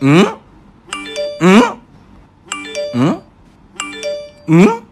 嗯？嗯？嗯？嗯？